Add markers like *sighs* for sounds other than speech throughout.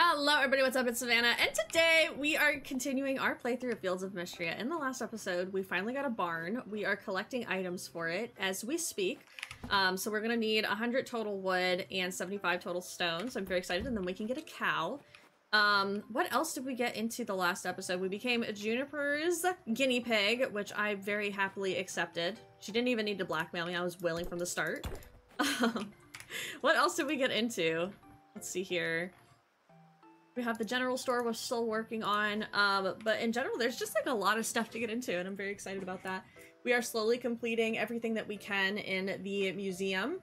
Hello everybody, what's up? It's Savannah, and today we are continuing our playthrough of Fields of Mistria. In the last episode, we finally got a barn. We are collecting items for it as we speak. Um, so we're gonna need 100 total wood and 75 total stone, so I'm very excited, and then we can get a cow. Um, what else did we get into the last episode? We became Juniper's guinea pig, which I very happily accepted. She didn't even need to blackmail me, I was willing from the start. *laughs* Um, what else did we get into? Let's see here. We have the general store we're still working on, um, but in general, there's just like a lot of stuff to get into, and I'm very excited about that. We are slowly completing everything that we can in the museum.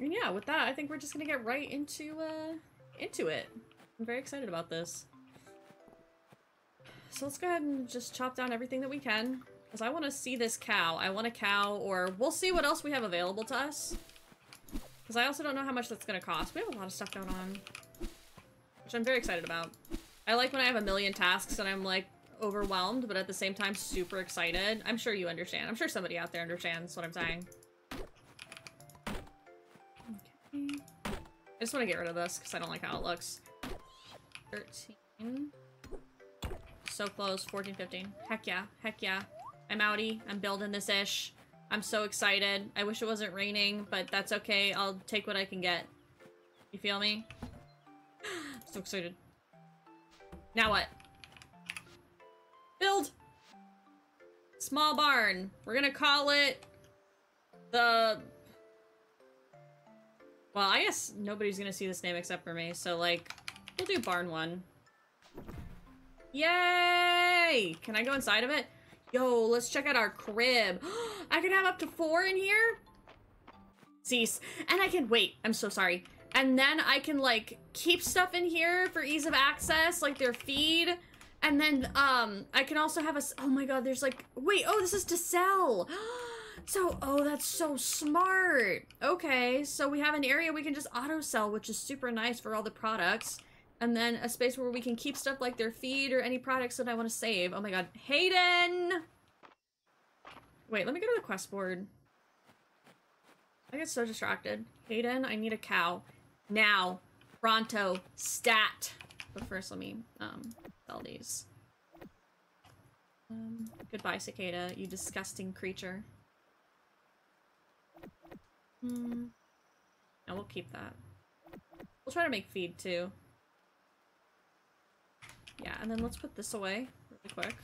And yeah, with that, I think we're just gonna get right into, uh, into it. I'm very excited about this. So let's go ahead and just chop down everything that we can. Because I want to see this cow. I want a cow, or we'll see what else we have available to us. Because I also don't know how much that's going to cost. We have a lot of stuff going on which I'm very excited about. I like when I have a million tasks and I'm like overwhelmed, but at the same time super excited. I'm sure you understand. I'm sure somebody out there understands what I'm saying. Okay. I just want to get rid of this because I don't like how it looks. 13. So close. 14, 15. Heck yeah. Heck yeah. I'm outie. I'm building this ish. I'm so excited. I wish it wasn't raining, but that's okay. I'll take what I can get. You feel me? So excited. Now what? Build! Small barn. We're gonna call it the... Well, I guess nobody's gonna see this name except for me, so like, we'll do barn one. Yay! Can I go inside of it? Yo, let's check out our crib. *gasps* I can have up to four in here? Cease. And I can- wait, I'm so sorry. And then I can like keep stuff in here for ease of access, like their feed. And then um I can also have a oh my god, there's like wait, oh this is to sell. *gasps* so oh that's so smart. Okay, so we have an area we can just auto sell, which is super nice for all the products. And then a space where we can keep stuff like their feed or any products that I want to save. Oh my god. Hayden! Wait, let me go to the quest board. I get so distracted. Hayden, I need a cow. Now. Pronto. Stat. But first, let me um, sell these. Um, goodbye, cicada, you disgusting creature. Hmm. No, we'll keep that. We'll try to make feed, too. Yeah, and then let's put this away really quick.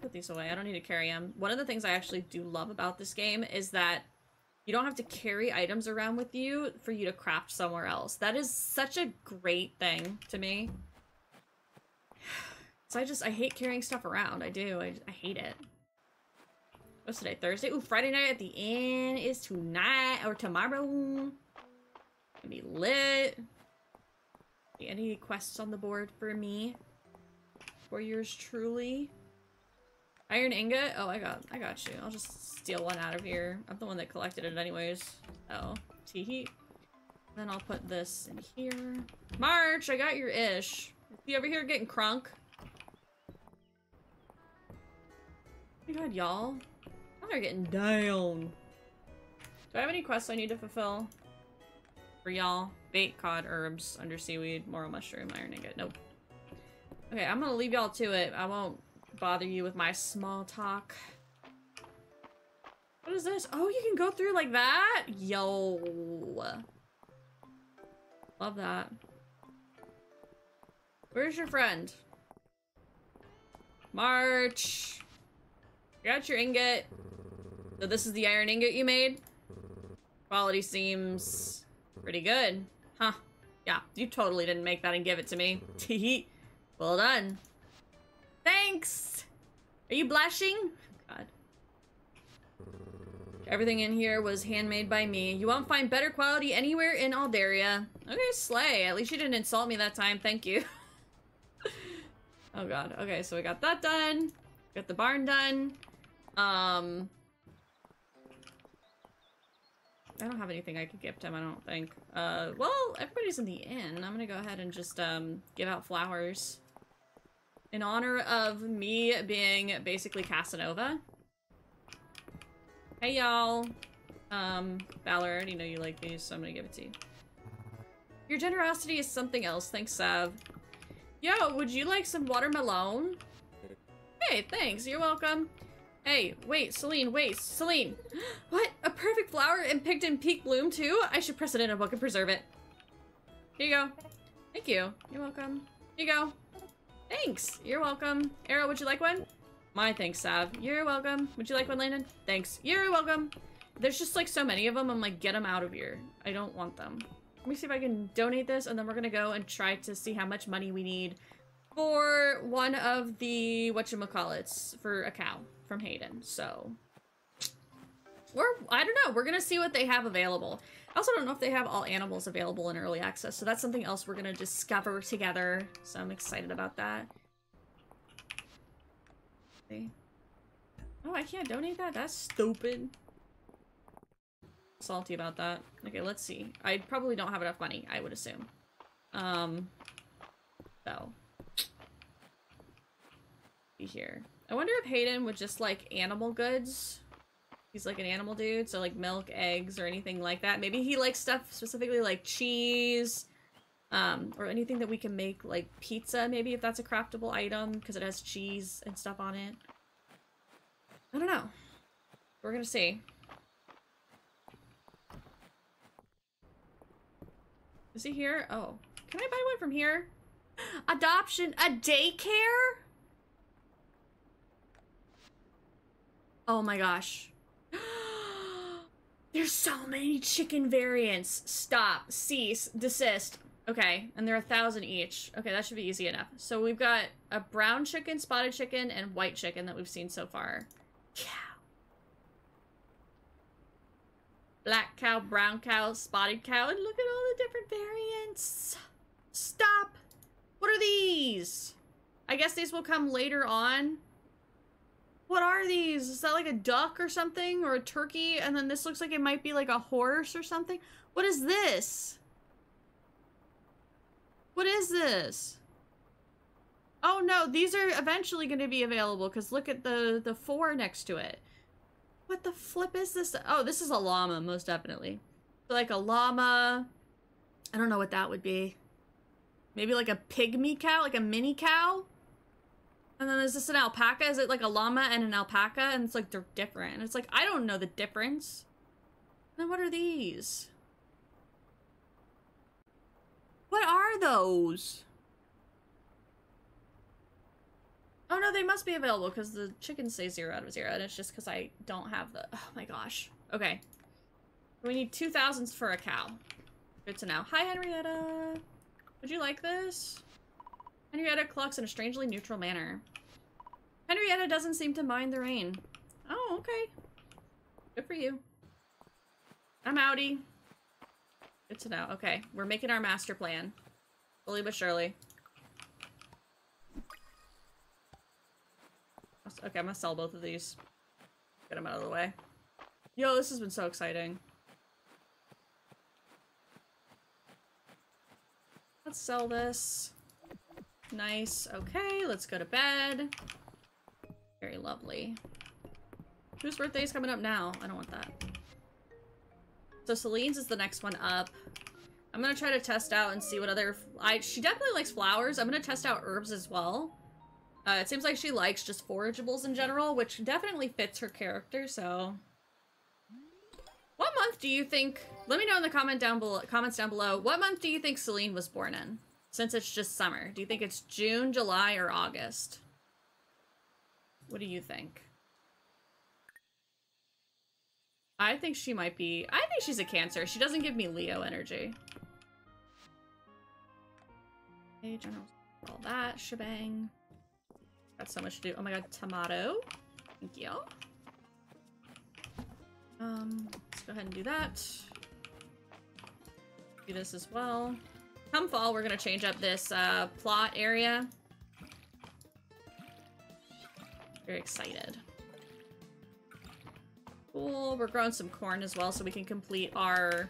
Put these away. I don't need to carry them. One of the things I actually do love about this game is that you don't have to carry items around with you for you to craft somewhere else. That is such a great thing to me. So I just, I hate carrying stuff around. I do. I, I hate it. What's today? Thursday? Ooh, Friday night at the inn is tonight or tomorrow. Gonna be lit. Any quests on the board for me? For yours truly? Iron ingot? Oh, I got, I got you. I'll just steal one out of here. I'm the one that collected it anyways. Oh, tee heat. Then I'll put this in here. March, I got your ish. You over here getting crunk? Oh my god, y'all. Y'all are getting down. Do I have any quests I need to fulfill? For y'all? Bait, cod, herbs, under seaweed, morel mushroom, iron ingot. Nope. Okay, I'm gonna leave y'all to it. I won't bother you with my small talk. What is this? Oh, you can go through like that? Yo. Love that. Where's your friend? March. got your ingot. So this is the iron ingot you made? Quality seems pretty good. Huh. Yeah, you totally didn't make that and give it to me. *laughs* well done. Thanks! Are you blushing? God. Everything in here was handmade by me. You won't find better quality anywhere in Aldaria. Okay, slay. At least you didn't insult me that time. Thank you. *laughs* oh god. Okay, so we got that done. Got the barn done. Um... I don't have anything I could gift him, I don't think. Uh, well, everybody's in the inn. I'm gonna go ahead and just, um, give out flowers in honor of me being basically Casanova. Hey y'all. Um, Valor, already know you like these, so I'm gonna give it to you. Your generosity is something else. Thanks, Sav. Yo, would you like some watermelon? Hey, thanks. You're welcome. Hey, wait, Celine, wait, Celine. *gasps* What? A perfect flower and picked in peak bloom too? I should press it in a book and preserve it. Here you go. Thank you. You're welcome. Here you go. Thanks. You're welcome. Arrow, would you like one? My thanks, Sav. You're welcome. Would you like one, Landen? Thanks. You're welcome. There's just like so many of them. I'm like, get them out of here. I don't want them. Let me see if I can donate this and then we're gonna go and try to see how much money we need for one of the whatchamacallits for a cow from Hayden. So we're I don't know, we're gonna see what they have available. I also don't know if they have all animals available in early access, so that's something else we're gonna discover together. So I'm excited about that. Oh, I can't donate that? That's stupid. Salty about that. Okay, let's see. I probably don't have enough money, I would assume. Um, so. Be here. I wonder if Hayden would just like animal goods. He's like an animal dude, so like milk, eggs, or anything like that. Maybe he likes stuff specifically like cheese, um, or anything that we can make like pizza, maybe if that's a craftable item, because it has cheese and stuff on it. I don't know. We're gonna see. Is he here? Oh. Can I buy one from here? *gasps* Adoption, a daycare? Oh my gosh. There's so many chicken variants. Stop, cease, desist. Okay, and they're a thousand each. Okay, that should be easy enough. So we've got a brown chicken, spotted chicken, and white chicken that we've seen so far. Cow. Black cow, brown cow, spotted cow, and look at all the different variants. Stop. What are these? I guess these will come later on. What are these? Is that like a duck or something? Or a turkey? And then this looks like it might be like a horse or something? What is this? What is this? Oh no, these are eventually going to be available because look at the, the four next to it. What the flip is this? Oh, this is a llama, most definitely. Like a llama. I don't know what that would be. Maybe like a pygmy cow, like a mini cow? And then is this an alpaca? Is it like a llama and an alpaca? And it's like they're different. It's like, I don't know the difference. then what are these? What are those? Oh no, they must be available because the chickens say zero out of zero, and it's just because I don't have the. Oh my gosh. Okay. We need two thousands for a cow. Good to know. Hi, Henrietta. Would you like this? Henrietta clucks in a strangely neutral manner. Henrietta doesn't seem to mind the rain. Oh, okay. Good for you. I'm outie. Good to know. Okay, we're making our master plan. Slowly but surely. Okay, I'm gonna sell both of these. Get them out of the way. Yo, this has been so exciting. Let's sell this. Nice. Okay, let's go to bed. Very lovely. Whose birthday is coming up now? I don't want that. So Celine's is the next one up. I'm gonna try to test out and see what other... I She definitely likes flowers. I'm gonna test out herbs as well. Uh, it seems like she likes just forageables in general, which definitely fits her character, so... What month do you think... Let me know in the comment down below, comments down below. What month do you think Celine was born in? Since it's just summer. Do you think it's June, July, or August? What do you think? I think she might be... I think she's a Cancer. She doesn't give me Leo energy. Okay, general... All that shebang. Got so much to do. Oh my god, tomato. Thank you. Um, let's go ahead and do that. Do this as well. Come fall, we're gonna change up this uh, plot area. Very excited. Cool, we're growing some corn as well so we can complete our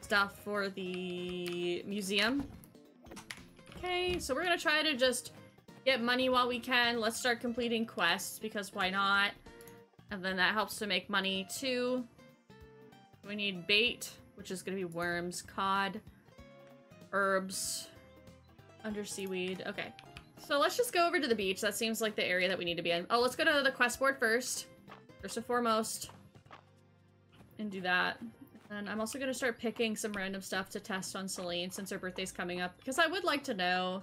stuff for the museum. Okay, so we're gonna try to just get money while we can. Let's start completing quests because why not? And then that helps to make money too. We need bait, which is gonna be worms, cod, Herbs. Under seaweed. Okay. So let's just go over to the beach. That seems like the area that we need to be in. Oh, let's go to the quest board first. First and foremost. And do that. And I'm also going to start picking some random stuff to test on Celine since her birthday's coming up. Because I would like to know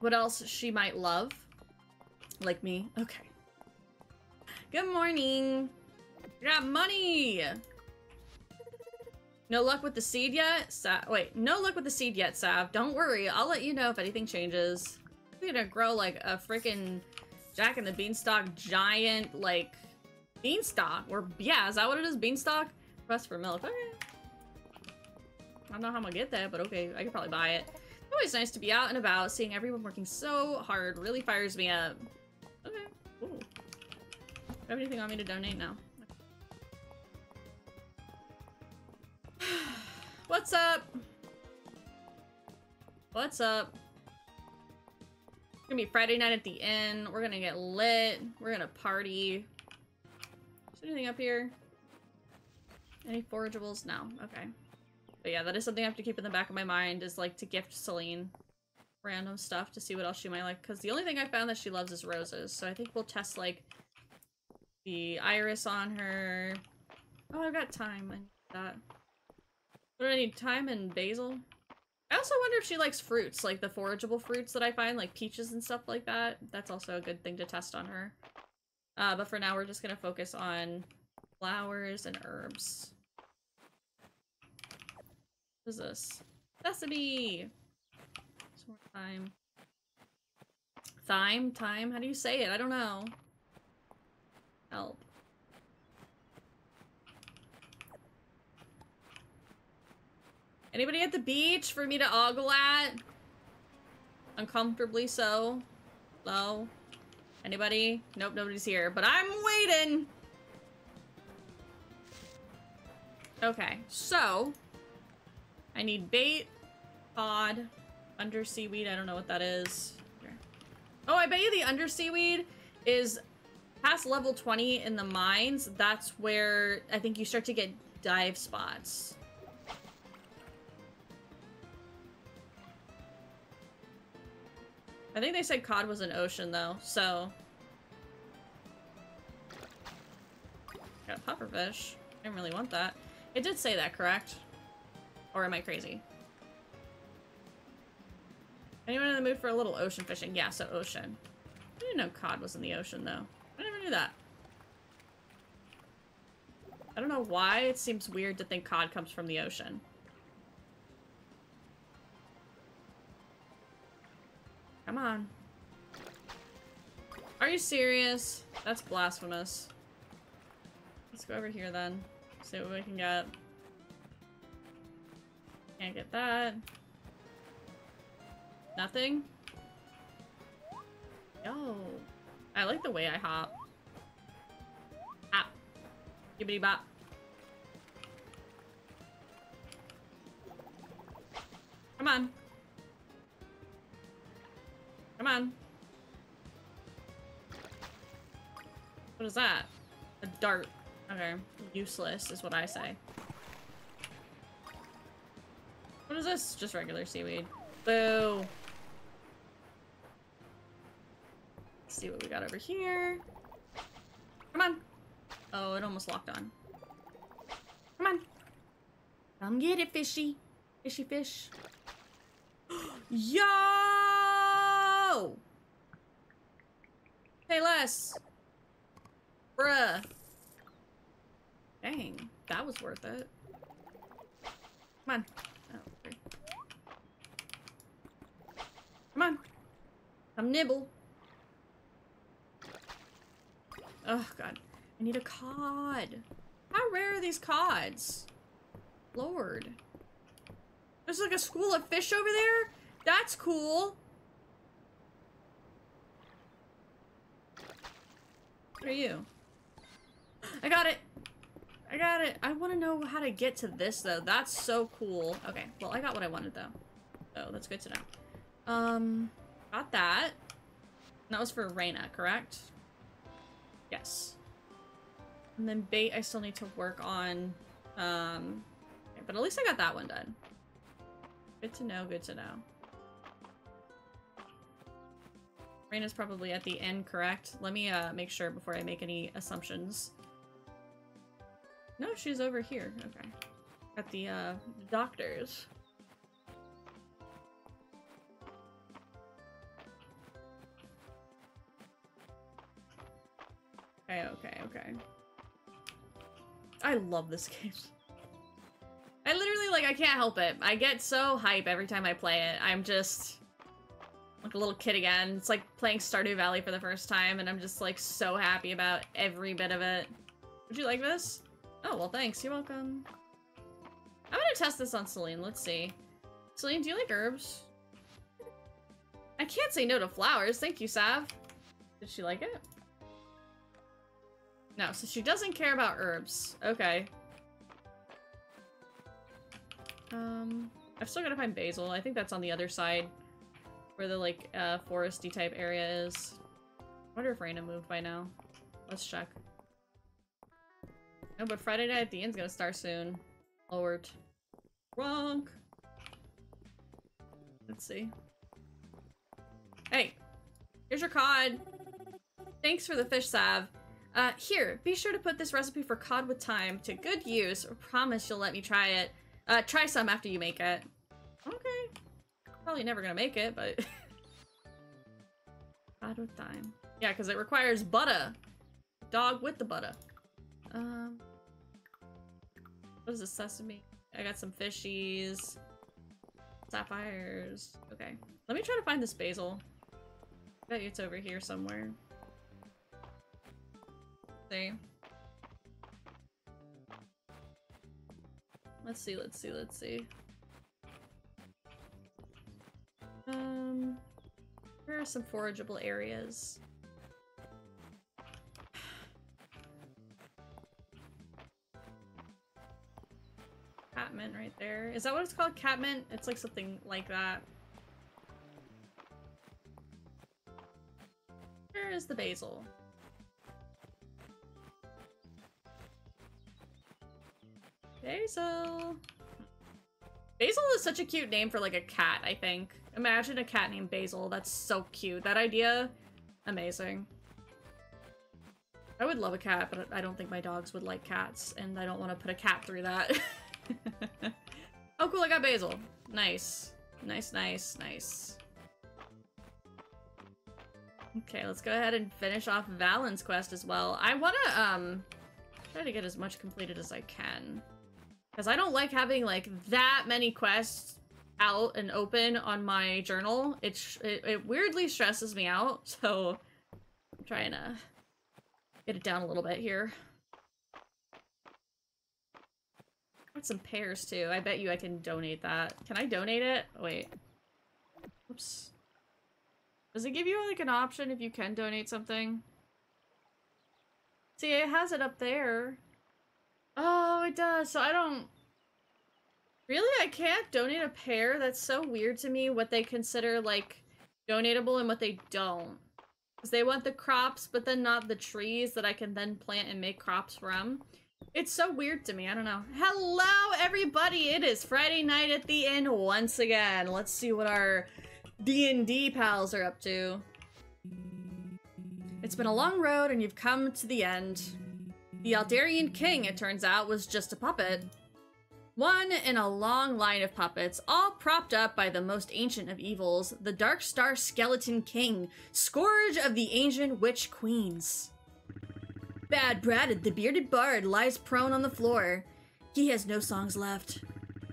what else she might love. Like me. Okay. Good morning. Got money. No luck with the seed yet? Sa wait, no luck with the seed yet, Sav. Don't worry. I'll let you know if anything changes. We're gonna grow like a freaking Jack and the Beanstalk giant, like, beanstalk. Or, yeah, is that what it is? Beanstalk? Request for milk. Okay. I don't know how I'm gonna get that, but okay, I could probably buy it. Always nice to be out and about. Seeing everyone working so hard really fires me up. Okay. Do you have anything on me to donate now? What's up? What's up? It's gonna be Friday night at the inn. We're gonna get lit. We're gonna party. Is there anything up here? Any forageables? No. Okay. But yeah, that is something I have to keep in the back of my mind is like to gift Celine random stuff to see what else she might like. Because the only thing I found that she loves is roses. So I think we'll test like the iris on her. Oh, I've got time. Need that. I need? Thyme and basil? I also wonder if she likes fruits, like the forageable fruits that I find, like peaches and stuff like that. That's also a good thing to test on her. Uh, but for now, we're just gonna focus on flowers and herbs. What is this? Sesame! Thyme. Thyme? Thyme? How do you say it? I don't know. Help. Anybody at the beach for me to ogle at? Uncomfortably so. Low. Anybody? Nope, nobody's here. But I'm waiting! Okay, so... I need bait, pod, under seaweed. I don't know what that is. Here. Oh, I bet you the under seaweed is past level 20 in the mines. That's where I think you start to get dive spots. I think they said cod was an ocean though, so. Got a pufferfish. I didn't really want that. It did say that, correct? Or am I crazy? Anyone in the mood for a little ocean fishing? Yeah, so ocean. I didn't know cod was in the ocean though. I never knew that. I don't know why it seems weird to think cod comes from the ocean. Come on. Are you serious? That's blasphemous. Let's go over here then. See what we can get. Can't get that. Nothing? Yo. I like the way I hop. Hop. Gibbity bop. Come on. On. What is that? A dart. Okay. Useless is what I say. What is this? Just regular seaweed. Boo. Let's see what we got over here. Come on. Oh, it almost locked on. Come on. Come get it, fishy. Fishy fish. *gasps* Yo! Hey, Les. Bruh. Dang, that was worth it. Come on. Oh. Come on. Come nibble. Oh, God. I need a cod. How rare are these cods? Lord. There's like a school of fish over there? That's cool. Are you? I got it. I got it. I want to know how to get to this, though. That's so cool. Okay, well, I got what I wanted, though. So, that's good to know. Um, got that. That was for Reina, correct? Yes. And then bait I still need to work on. Um, but at least I got that one done. Good to know, good to know. Rain is probably at the end, correct? Let me uh, make sure before I make any assumptions. No, she's over here. Okay. At the uh, doctor's. Okay, okay, okay. I love this *laughs* game. I literally, like, I can't help it. I get so hype every time I play it. I'm just like a little kid again. It's like playing Stardew Valley for the first time, and I'm just, like, so happy about every bit of it. Would you like this? Oh, well, thanks. You're welcome. I'm gonna test this on Celine. Let's see. Celine, do you like herbs? I can't say no to flowers. Thank you, Sav. Did she like it? No, so she doesn't care about herbs. Okay. Um, I've still gotta find basil. I think that's on the other side. Where the, like, uh, foresty type area is. I wonder if Reina moved by now. Let's check. No, but Friday Night at the End's gonna start soon. Lord. Wrong! Let's see. Hey! Here's your cod! Thanks for the fish salve. Uh, here, be sure to put this recipe for cod with thyme to good use. I promise you'll let me try it. Uh, try some after you make it. Probably never gonna make it, but... *laughs* cod with thyme. Yeah, because it requires butter. Dog with the butter. Um... What is this, sesame? I got some fishies. Sapphires. Okay. Let me try to find this basil. I it's over here somewhere see. Let's see, let's see, let's see. Um, where are some forageable areas? Catmint right there. Is that what it's called? Catmint? It's like something like that. Where is the basil? Basil. Basil is such a cute name for like a cat, I think. Imagine a cat named Basil. That's so cute. That idea, amazing. I would love a cat, but I don't think my dogs would like cats, and I don't want to put a cat through that. *laughs* oh, cool, I got Basil. Nice. Nice, nice, nice. Okay, let's go ahead and finish off Valen's quest as well. I want to, um, try to get as much completed as I can. Because I don't like having, like, that many quests out and open on my journal. It, it, it weirdly stresses me out, so I'm trying to get it down a little bit here. Got some pears, too. I bet you I can donate that. Can I donate it? Oh, wait. Oops. Does it give you, like, an option if you can donate something? See, it has it up there. Oh, it does. So I don't... Really? I can't donate a pair? That's so weird to me what they consider, like, donatable and what they don't. Because they want the crops, but then not the trees that I can then plant and make crops from. It's so weird to me. I don't know. Hello, everybody! It is Friday night at the inn once again. Let's see what our D&D pals are up to. It's been a long road, and you've come to the end. The Aldarian king, it turns out, was just a puppet. One in a long line of puppets, all propped up by the most ancient of evils, the Dark Star Skeleton King, scourge of the ancient witch queens. Bad Brad, the bearded bard, lies prone on the floor. He has no songs left.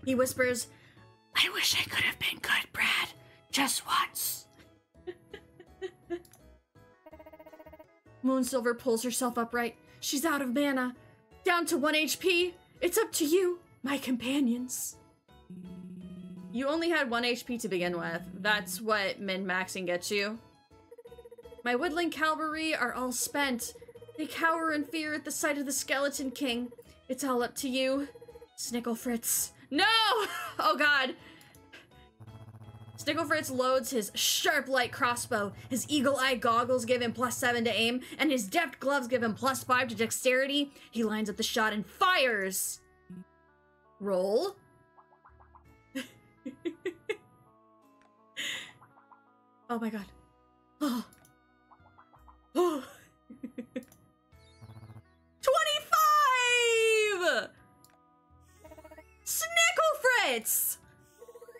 He whispers, I wish I could have been good, Brad, just once. Moonsilver pulls herself upright. She's out of mana. Down to 1 HP. It's up to you, my companions. You only had 1 HP to begin with. That's what min-maxing gets you. My woodland cavalry are all spent. They cower in fear at the sight of the Skeleton King. It's all up to you, Snickle Fritz. No! *laughs* Oh god. Snicklefritz loads his sharp light crossbow, his eagle eye goggles give him plus 7 to aim, and his deft gloves give him plus 5 to dexterity. He lines up the shot and fires. Roll. oh my god. Oh. Oh. *laughs* 25! Snickle Fritz!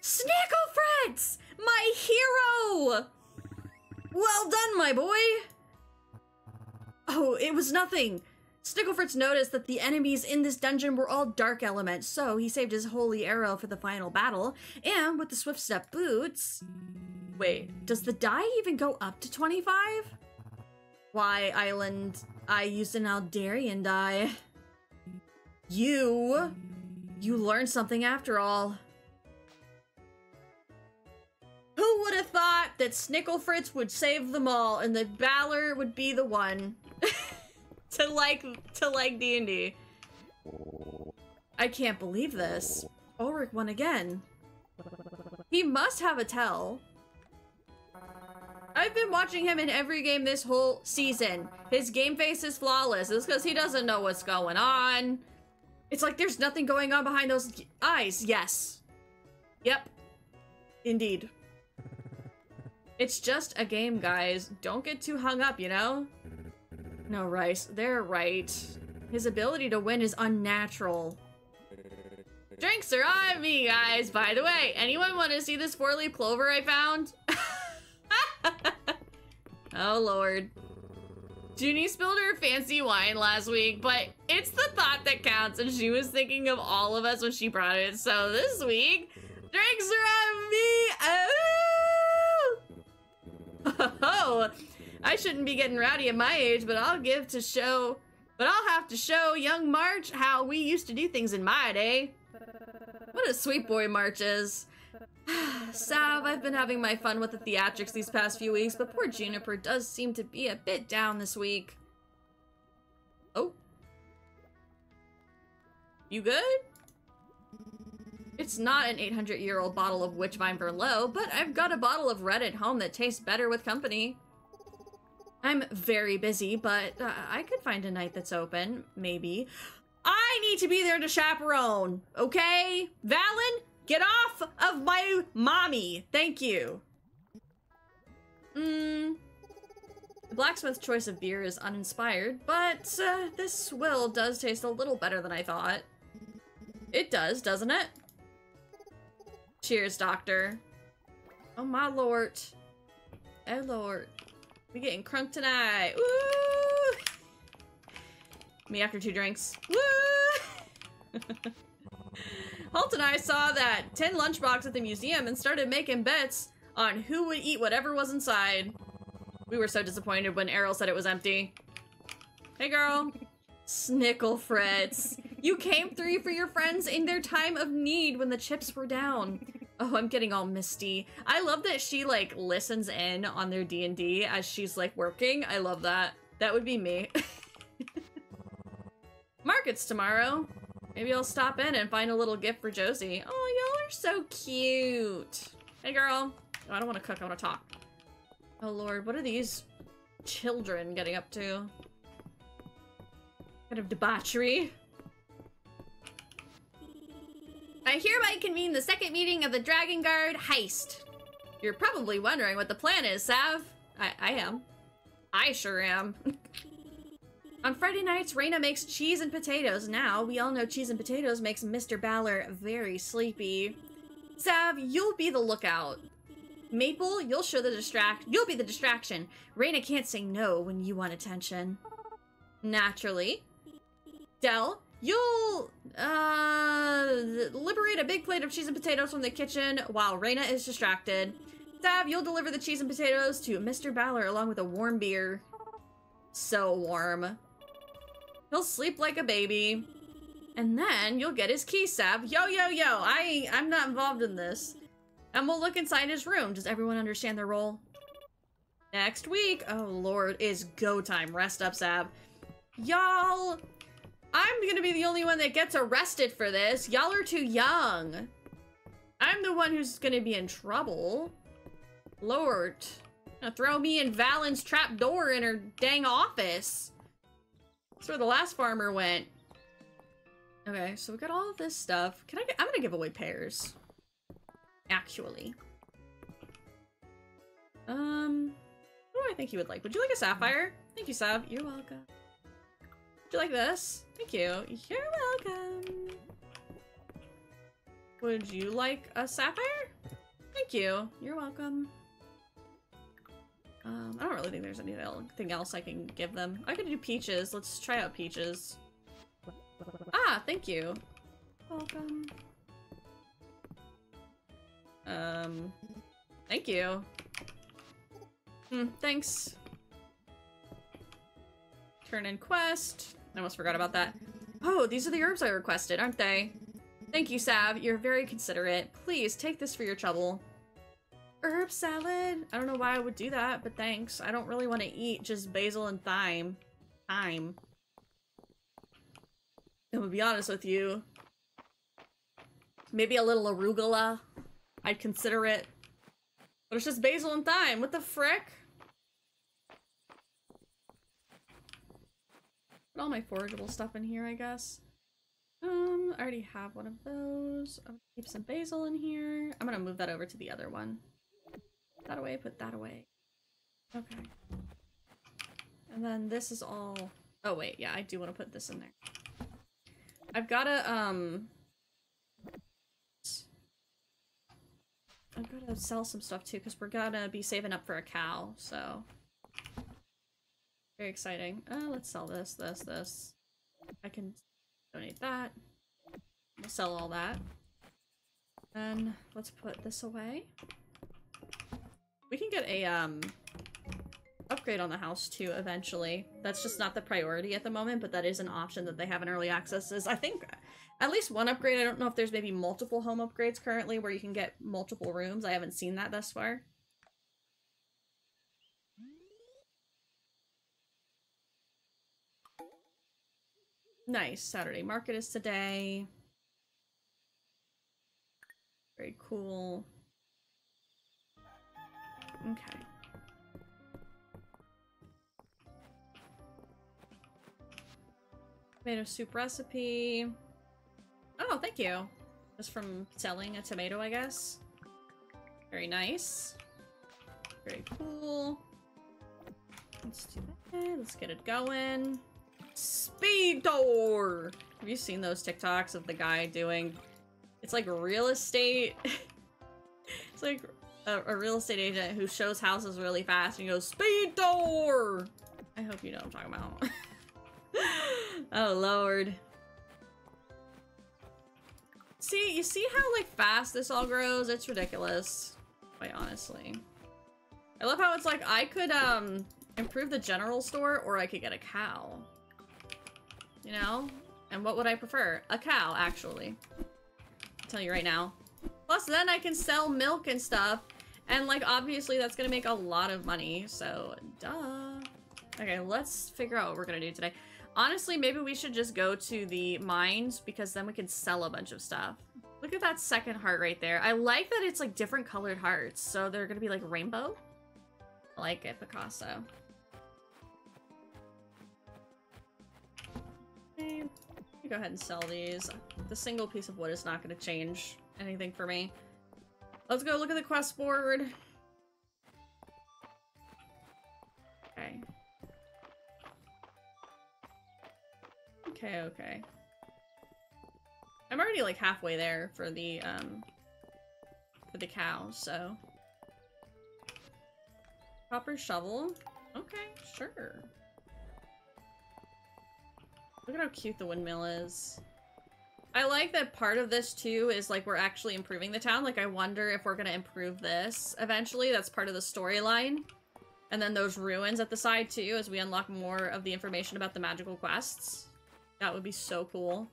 Snickle Fritz! My hero! Well done, my boy! Oh, it was nothing. Snicklefritz noticed that the enemies in this dungeon were all dark elements, so he saved his holy arrow for the final battle, and with the swift step boots... Wait, does the die even go up to 25? Why, Eiland, I used an Aldarian die. You... You learned something after all. Who would have thought that Snicklefritz would save them all and that Balor would be the one *laughs* to like to like D&D? I can't believe this. Olric won again. He must have a tell. I've been watching him in every game this whole season. His game face is flawless. It's because he doesn't know what's going on. It's like there's nothing going on behind those eyes. Yes. Yep. Indeed. It's just a game, guys. Don't get too hung up, you know? No, Ryis, they're right. His ability to win is unnatural. Drinks are on me, guys. By the way, anyone want to see this four-leaf clover I found? *laughs* oh, Lord. Junie spilled her fancy wine last week, but it's the thought that counts, and she was thinking of all of us when she brought it. So this week, drinks are on me. *laughs* Oh! oh, I shouldn't be getting rowdy at my age, but I'll give to show, but I'll have to show young March how we used to do things in my day. What a sweet boy March is. *sighs* Sav, I've been having my fun with the theatrics these past few weeks, but poor Juniper does seem to be a bit down this week. Oh. You good? It's not an 800 year old bottle of Witch Witchvine Merlot, but I've got a bottle of red at home that tastes better with company. I'm very busy, but uh, I could find a night that's open, maybe. I need to be there to chaperone, okay? Valen, Get off of my mommy. Thank you. Mmm. The blacksmith's choice of beer is uninspired, but uh, this swill does taste a little better than I thought. It does, doesn't it? Cheers, doctor. Oh my lord. Oh lord. We getting crunk tonight. Woo! Me after two drinks. Woo! *laughs* Holt and I saw that tin lunchbox at the museum and started making bets on who would eat whatever was inside. We were so disappointed when Errol said it was empty. Hey girl. Snickle Fritz. You came through for your friends in their time of need when the chips were down. Oh, I'm getting all misty. I love that she like listens in on their D&D as she's like working. I love that. That would be me. *laughs* Markets tomorrow. Maybe I'll stop in and find a little gift for Josie. Oh, y'all are so cute. Hey, girl. Oh, I don't want to cook. I want to talk. Oh, Lord. What are these children getting up to? Kind of debauchery. I hereby convene the second meeting of the Dragon Guard heist. You're probably wondering what the plan is, Sav. I, I am. I sure am. *laughs* On Friday nights, Reina makes cheese and potatoes. Now, we all know cheese and potatoes makes Mr. Balor very sleepy. Sav, you'll be the lookout. Maple, you'll show the distract- you'll be the distraction. Reina can't say no when you want attention. Naturally. Dell, you'll, uh, liberate a big plate of cheese and potatoes from the kitchen while Reina is distracted. Sav, you'll deliver the cheese and potatoes to Mr. Balor along with a warm beer. So warm. He'll sleep like a baby. And then you'll get his key, Sav. Yo, yo, yo, I, I'm not involved in this. And we'll look inside his room. Does everyone understand their role? Next week, oh lord, is go time. Rest up, Sav. Y'all, I'm gonna be the only one that gets arrested for this. Y'all are too young. I'm the one who's gonna be in trouble. Lord. Gonna throw me in Valen's trap door in her dang office. That's where the last farmer went. Okay, so we got all this stuff. Can I get- I'm gonna give away pears. Actually. Uh, do I think you would like? Would you like a sapphire? Thank you, Sav. You're welcome. Would you like this? Thank you. You're welcome. Would you like a sapphire? Thank you. You're welcome. Um, I don't really think there's anything else I can give them. I could do peaches. Let's try out peaches. Ah, thank you. Welcome. Um, thank you. Hmm, thanks. Turn in quest. I almost forgot about that. Oh, these are the herbs I requested, aren't they? Thank you, Sav. You're very considerate. Please, take this for your trouble. Herb salad? I don't know why I would do that, but thanks. I don't really want to eat just basil and thyme. Thyme. I'm gonna be honest with you. Maybe a little arugula. I'd consider it. But it's just basil and thyme. What the frick? Put all my forageable stuff in here, I guess. Um, I already have one of those. I'm gonna keep some basil in here. I'm gonna move that over to the other one. Put that away, put that away. Okay. And then this is all... Oh wait, yeah, I do want to put this in there. I've gotta, um... I've gotta sell some stuff too, because we're gonna be saving up for a cow, so... Very exciting. Uh, let's sell this, this, this. I can donate that. We'll sell all that. Then let's put this away. We can get a um upgrade on the house too eventually. That's just not the priority at the moment, but that is an option that they have in early access. Is I think at least one upgrade. I don't know if there's maybe multiple home upgrades currently where you can get multiple rooms. I haven't seen that thus far. Nice. Saturday market is today. Very cool. Okay. Tomato soup recipe. Oh, thank you. Just from selling a tomato, I guess. Very nice. Very cool. Let's do that. Let's get it going. Speed door! Have you seen those TikToks of the guy doing... It's like real estate. *laughs* it's like a, a, real estate agent who shows houses really fast and goes, Speed door! I hope you know what I'm talking about. *laughs* oh, lord. See, you see how, like, fast this all grows? It's ridiculous. Quite honestly. I love how it's like, I could, um, improve the general store, or I could get a cow. You know? And what would I prefer? A cow, actually. I'll tell you right now. Plus, then I can sell milk and stuff. And, like, obviously that's gonna make a lot of money, so duh. Okay, let's figure out what we're gonna do today. Honestly, maybe we should just go to the mines, because then we can sell a bunch of stuff. Look at that second heart right there. I like that it's, like, different colored hearts, so they're gonna be, like, rainbow. I like it, Picasso. Okay, go ahead and sell these. The single piece of wood is not going to change anything for me. Let's go look at the quest board. Okay. Okay, okay. I'm already like halfway there for the, um, for the cows, so. Copper shovel? Okay, sure. Look at how cute the windmill is. I like that part of this too is like we're actually improving the town. Like I wonder if we're gonna improve this eventually. That's part of the storyline. And then those ruins at the side too as we unlock more of the information about the magical quests. That would be so cool.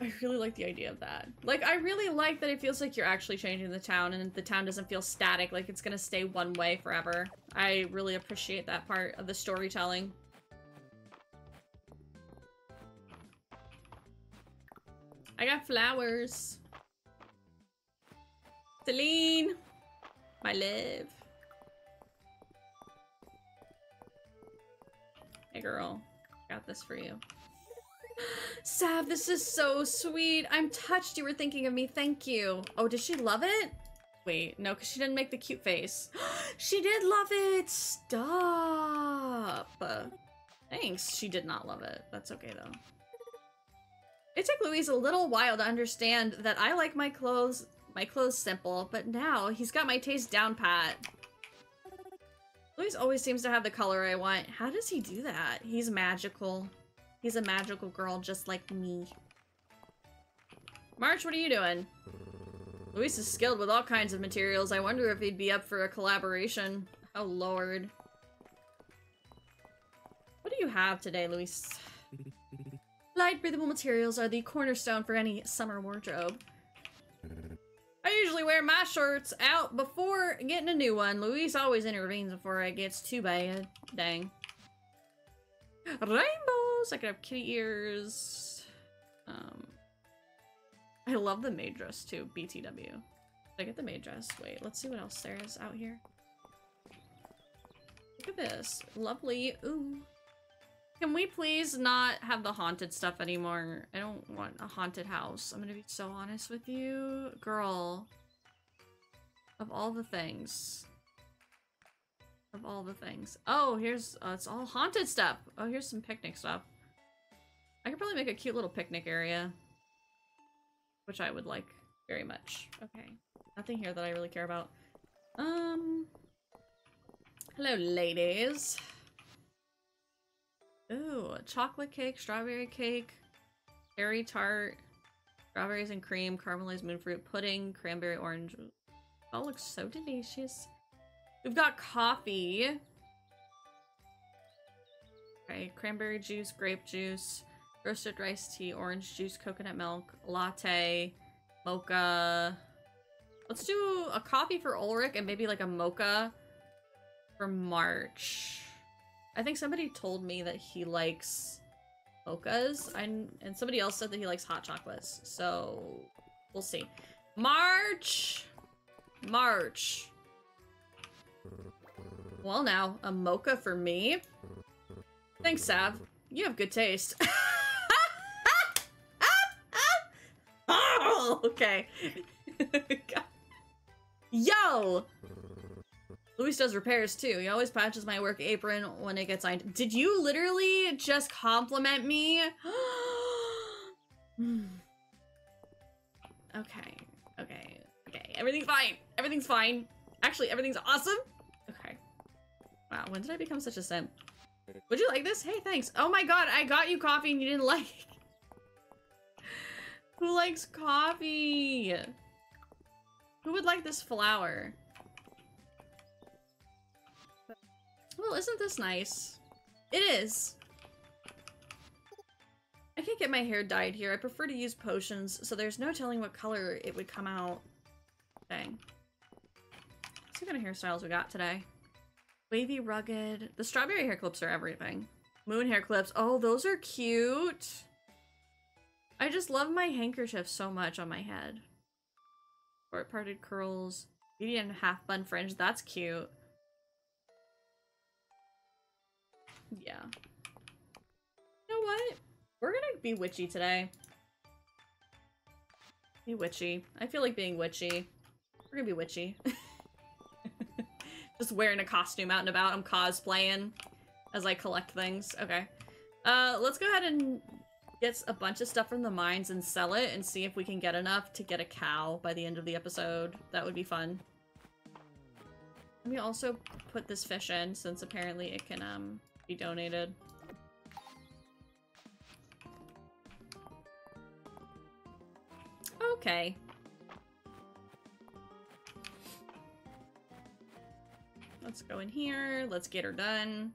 I really like the idea of that. Like, I really like that it feels like you're actually changing the town and the town doesn't feel static, like it's gonna stay one way forever. I really appreciate that part of the storytelling. I got flowers. Celine! My love. Hey girl, got this for you. Sav, this is so sweet. I'm touched you were thinking of me. Thank you. Oh, did she love it? Wait, no, because she didn't make the cute face. *gasps* she did love it! Stop! Thanks, she did not love it. That's okay, though. It took Louise a little while to understand that I like my clothes my clothes simple, but now he's got my taste down pat. Louise always seems to have the color I want. How does he do that? He's magical. He's a magical girl just like me. March, what are you doing? Luis is skilled with all kinds of materials. I wonder if he'd be up for a collaboration. Oh lord. What do you have today, Luis? *laughs* Light breathable materials are the cornerstone for any summer wardrobe. I usually wear my shirts out before getting a new one. Luis always intervenes before it gets too bad. Dang. Rainbows! I could have kitty ears. Um, I love the maid dress too, BTW. Did I get the maid dress? Wait, let's see what else there is out here. Look at this. Lovely. Ooh. Can we please not have the haunted stuff anymore? I don't want a haunted house. I'm gonna be so honest with you. Girl. Of all the things. Of all the things. Oh, here's- uh, it's all haunted stuff. Oh, here's some picnic stuff. I could probably make a cute little picnic area. Which I would like very much. Okay. Nothing here that I really care about. Um... Hello, ladies. Ooh, chocolate cake, strawberry cake, berry tart, strawberries and cream, caramelized moonfruit pudding, cranberry orange. All looks so delicious. We've got coffee. Okay, cranberry juice, grape juice, roasted rice tea, orange juice, coconut milk, latte, mocha. Let's do a coffee for Olric and maybe like a mocha for March. I think somebody told me that he likes mochas, and and somebody else said that he likes hot chocolates. So we'll see. March, March. Well, now a mocha for me. Thanks, Sav. You have good taste. *laughs* oh, okay. *laughs* Yo! Luis does repairs too. He always patches my work apron when it gets signed. Did you literally just compliment me? *gasps* okay, okay, okay. Everything's fine. Everything's fine. Actually, everything's awesome. Okay. Wow, when did I become such a simp? Would you like this? Hey, thanks. Oh my god, I got you coffee and you didn't *laughs* like Who likes coffee? Who would like this flower? Well, isn't this nice? It is. I can't get my hair dyed here. I prefer to use potions, so there's no telling what color it would come out. Dang. Let's see what kind of hairstyles we got today. Wavy, rugged. The strawberry hair clips are everything. Moon hair clips. Oh, those are cute. I just love my handkerchief so much on my head. Short parted curls. Medium half bun fringe. That's cute. Yeah. You know what? We're gonna be witchy today. Be witchy. I feel like being witchy. We're gonna be witchy. *laughs* Just wearing a costume out and about. I'm cosplaying as I collect things. Okay. Uh, let's go ahead and get a bunch of stuff from the mines and sell it and see if we can get enough to get a cow by the end of the episode. That would be fun. Let me also put this fish in since apparently it can, um, be donated. Okay. Let's go in here. Let's get her done.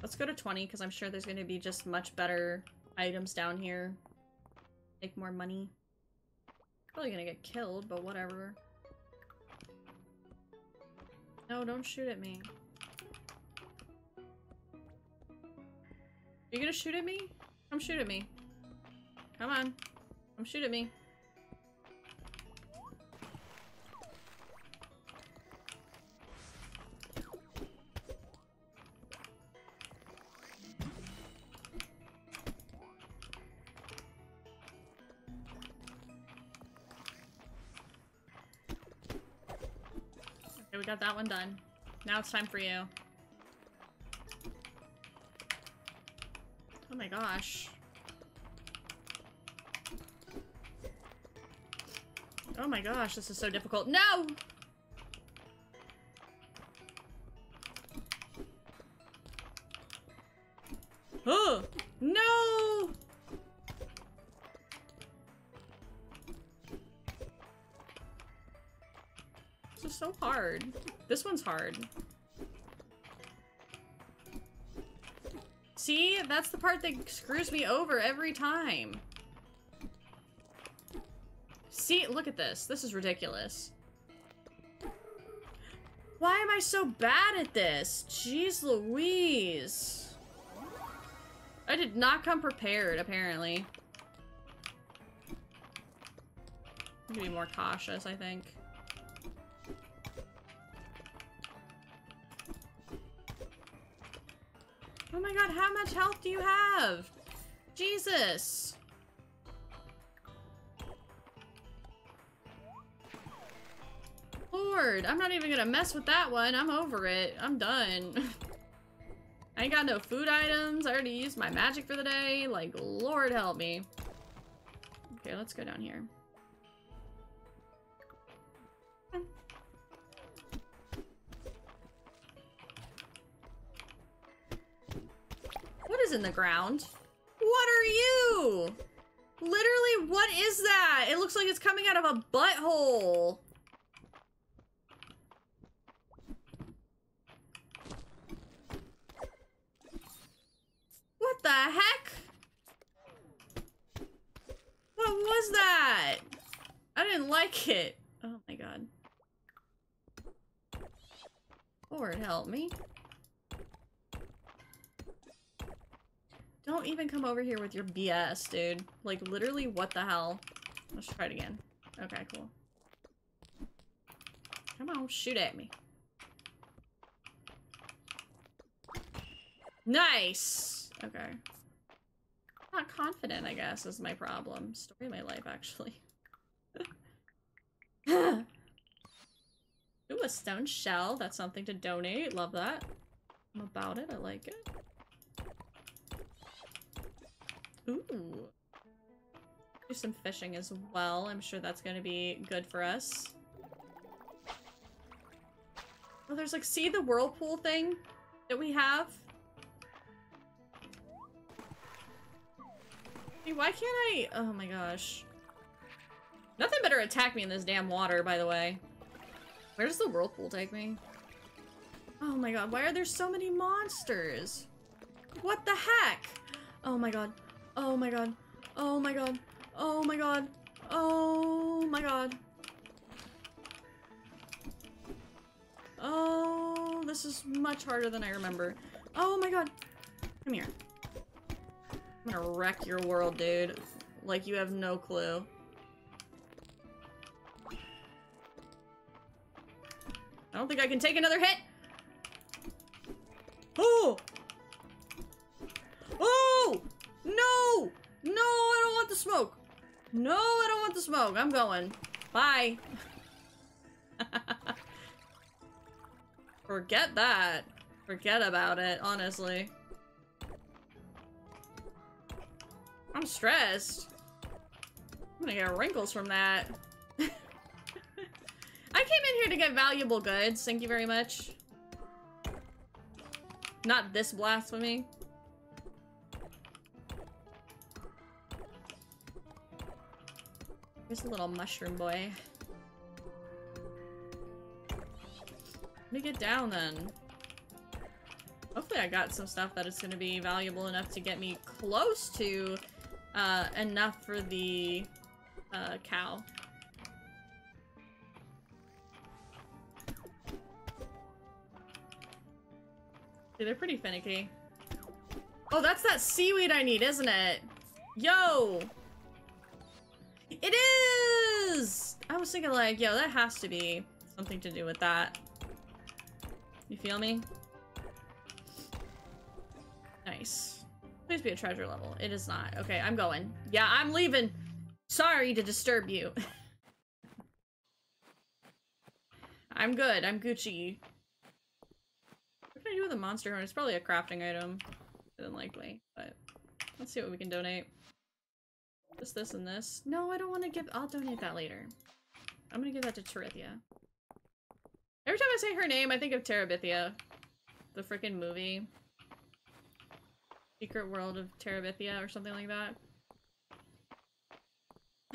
Let's go to 20 because I'm sure there's going to be just much better items down here. Make more money. Probably gonna get killed, but whatever. No, don't shoot at me. You gonna shoot at me? Come shoot at me. Come on. Come shoot at me. Got that one done. Now it's time for you. Oh my gosh. Oh my gosh, this is so difficult. No! This is so hard. This one's hard. See? That's the part that screws me over every time. See? Look at this. This is ridiculous. Why am I so bad at this? Jeez Louise. I did not come prepared, apparently. I'm gonna be more cautious, I think. Much health do you have? Jesus! Lord, I'm not even gonna mess with that one. I'm over it. I'm done. *laughs* I ain't got no food items. I already used my magic for the day. Like, Lord help me. Okay, let's go down here. In the ground? What are you? Literally, what is that? It looks like it's coming out of a butthole. What the heck? What was that? I didn't like it. Oh my god. Lord help me. Even come over here with your BS, dude. Like, literally, what the hell? Let's try it again. Okay, cool. Come on, shoot at me. Nice! Okay. Not confident, I guess, is my problem. Story of my life, actually. *laughs* Ooh, a stone shell. That's something to donate. Love that. I'm about it. I like it. Ooh. Do some fishing as well. I'm sure that's gonna be good for us. Oh, there's like, see the whirlpool thing that we have? Hey, why can't I? Oh my gosh. Nothing better attack me in this damn water, by the way. Where does the whirlpool take me? Oh my god, why are there so many monsters? What the heck? Oh my god. Oh my god. Oh my god. Oh my god. Oh my god. Oh, this is much harder than I remember. Oh my god. Come here. I'm gonna wreck your world, dude. Like, you have no clue. I don't think I can take another hit! Oh! No! I don't want the smoke! No, I don't want the smoke. I'm going. Bye. *laughs* Forget that. Forget about it, honestly. I'm stressed. I'm gonna get wrinkles from that. *laughs* I came in here to get valuable goods. Thank you very much. Not this blasphemy. Here's a little mushroom boy. Let me get down then. Hopefully I got some stuff that is going to be valuable enough to get me close to uh, enough for the uh, cow. They're pretty finicky. Oh, that's that seaweed I need, isn't it? Yo! It is! I was thinking like, yo, that has to be something to do with that. You feel me? Nice. Please be a treasure level. It is not. Okay, I'm going. Yeah, I'm leaving. Sorry to disturb you. *laughs* I'm good. I'm Gucci. What can I do with a monster horn? It's probably a crafting item. Than likely, but let's see what we can donate. Just this and this. No, I don't want to give- I'll donate that later. I'm gonna give that to Terithia. Every time I say her name, I think of Terabithia. The freaking movie. Secret World of Terabithia or something like that.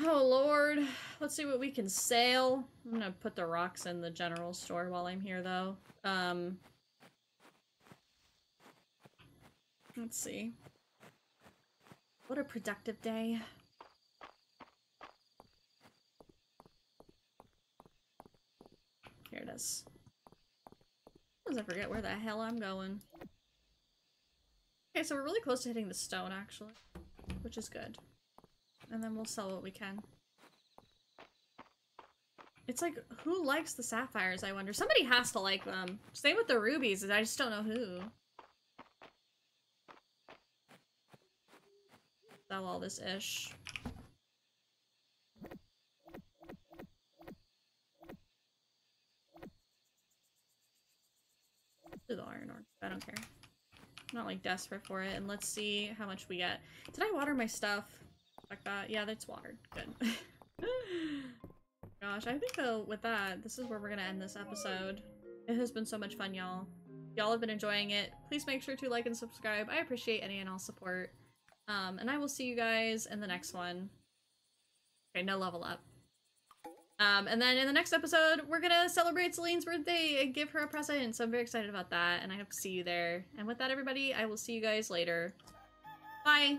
Oh lord. Let's see what we can sell. I'm gonna put the rocks in the general store while I'm here though. Um Let's see. What a productive day. Sometimes I forget where the hell I'm going. Okay, so we're really close to hitting the stone, actually. Which is good. And then we'll sell what we can. It's like, who likes the sapphires, I wonder? Somebody has to like them. Same with the rubies, I just don't know who. Sell all this ish. Do the iron ore. I don't care. I'm not like desperate for it. And let's see how much we get. Did I water my stuff? Like that? Yeah, that's watered. Good. *laughs* Gosh, I think though with that, this is where we're gonna end this episode. It has been so much fun, y'all. Y'all have been enjoying it. Please make sure to like and subscribe. I appreciate any and all support. Um, and I will see you guys in the next one. Okay, no level up. Um, and then in the next episode, we're gonna celebrate Celine's birthday and give her a present. So I'm very excited about that, and I hope to see you there. And with that, everybody, I will see you guys later. Bye!